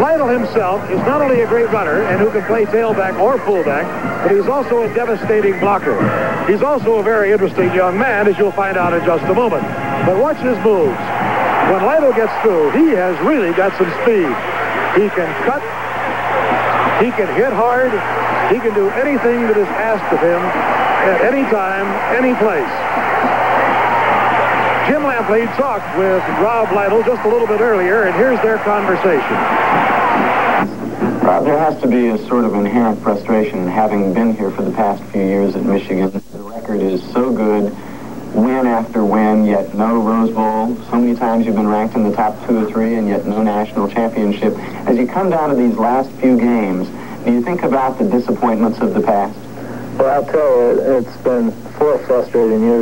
Lytle himself is not only a great runner and who can play tailback or fullback, but he's also a devastating blocker. He's also a very interesting young man, as you'll find out in just a moment. But watch his moves. When Lytle gets through, he has really got some speed. He can cut. He can hit hard. He can do anything that is asked of him at any time, any place. Jim Lampley talked with Rob Lytle just a little bit earlier, and here's their conversation. Rob, there has to be a sort of inherent frustration having been here for the past few years at Michigan. The record is so good, win after win, yet no Rose Bowl. So many times you've been ranked in the top two or three, and yet no national championship. As you come down to these last few games, do you think about the disappointments of the past? Well, I'll tell you, it's been four frustrating years for me,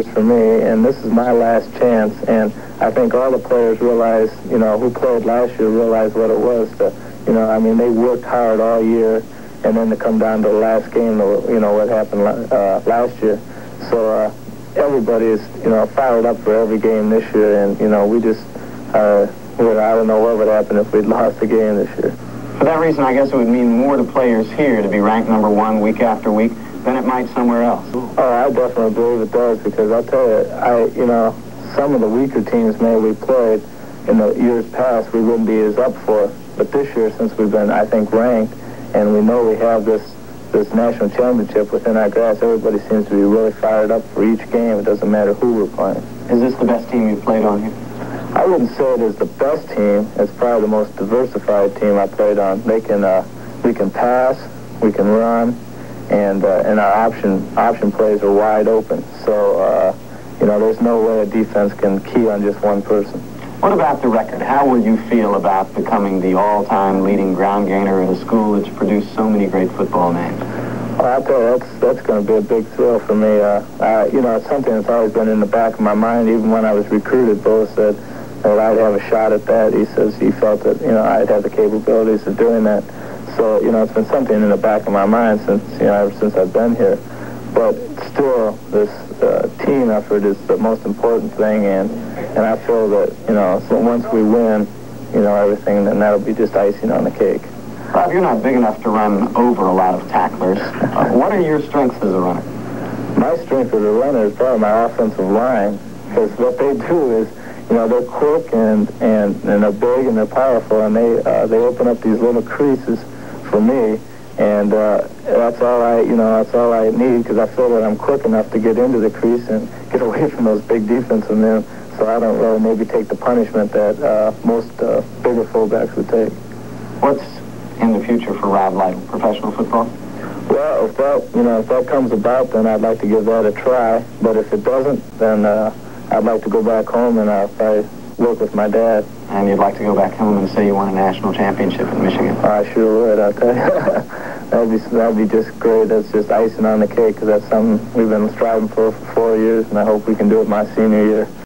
and this is my last chance. And I think all the players realize, you know, who played last year realize what it was to, you know, I mean, they worked hard all year, and then to come down to the last game, you know, what happened uh, last year. So uh, everybody is, you know, fired up for every game this year, and, you know, we just, uh, well, I don't know what would happen if we'd lost the game this year. For that reason, I guess it would mean more to players here to be ranked number one week after week than it might somewhere else. Oh, I definitely believe it does because I'll tell you, I, you know, some of the weaker teams maybe we played in the years past we wouldn't be as up for. But this year, since we've been, I think, ranked, and we know we have this this national championship within our grasp, everybody seems to be really fired up for each game. It doesn't matter who we're playing. Is this the best team you've played on here? I wouldn't say it is the best team. It's probably the most diversified team I played on. They can, uh, we can pass, we can run, and uh, and our option option plays are wide open. So uh, you know, there's no way a defense can key on just one person. What about the record? How will you feel about becoming the all-time leading ground gainer at a school that's produced so many great football names? Well, I'll tell you, that's, that's going to be a big thrill for me. Uh, uh, you know, it's something that's always been in the back of my mind. Even when I was recruited, Bo said that I'd have a shot at that. He says he felt that, you know, I'd have the capabilities of doing that. So, you know, it's been something in the back of my mind since, you know, ever since I've been here. But still, this uh, team effort is the most important thing, and, and I feel that, you know, so once we win, you know, everything, then that'll be just icing on the cake. Rob, you're not big enough to run over a lot of tacklers. Uh, what are your strengths as a runner? My strength as a runner is probably my offensive line, because what they do is, you know, they're quick and, and, and they're big and they're powerful, and they, uh, they open up these little creases for me. And uh, that's all I, you know, that's all I need because I feel that I'm quick enough to get into the crease and get away from those big defensive men. So I don't really maybe take the punishment that uh, most uh, bigger fullbacks would take. What's in the future for Rob Lytle, professional football? Well, if that, you know, if that comes about, then I'd like to give that a try. But if it doesn't, then uh, I'd like to go back home and uh, probably work with my dad. And you'd like to go back home and say you won a national championship in Michigan? I sure would, I'll tell you. that'd, be, that'd be just great. That's just icing on the cake because that's something we've been striving for for four years, and I hope we can do it my senior year.